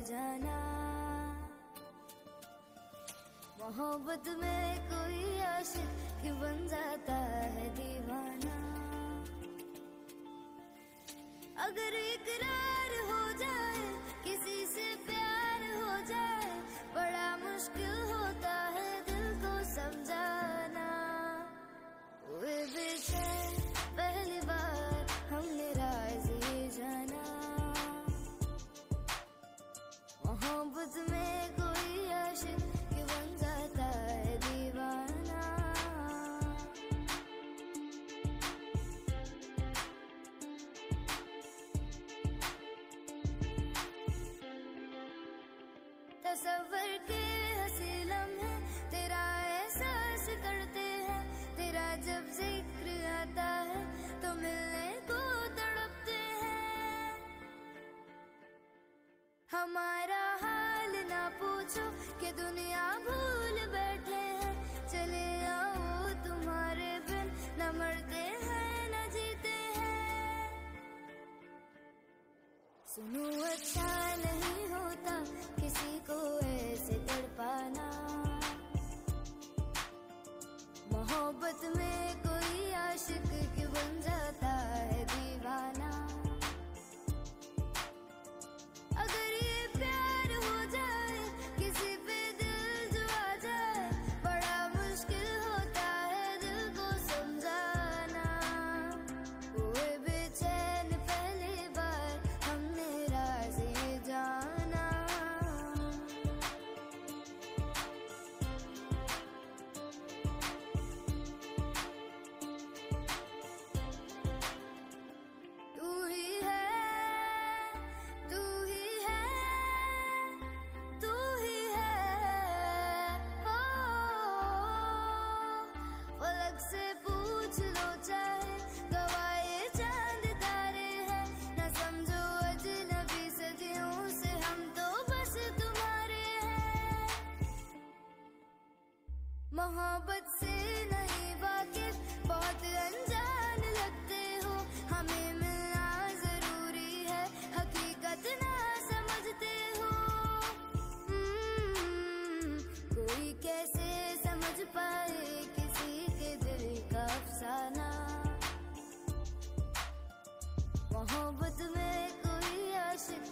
जाना। मोहब्बत में कोई आशिक बन जाता है दीवाना। अगर इकरार हो जाए किसी से तस्वर के हसी लम्हे तेरा एहसास करते हैं। तेरा जब ज़िक्र आता है तो मिलने को तड़पते हैं। हमारा हाल ना पूछो कि दुनिया भूल बैठे हैं। चले आओ तुम्हारे बिन, न मरते हैं, न जीते हैं। सुनो पूछ लो गवाए तारे हैं। न समझो सदियों से हम तो बस तुम्हारे हैं। मोहब्बत से नहीं वाकिफ, बहुत अनजान मोहब्बत में कोई आशिक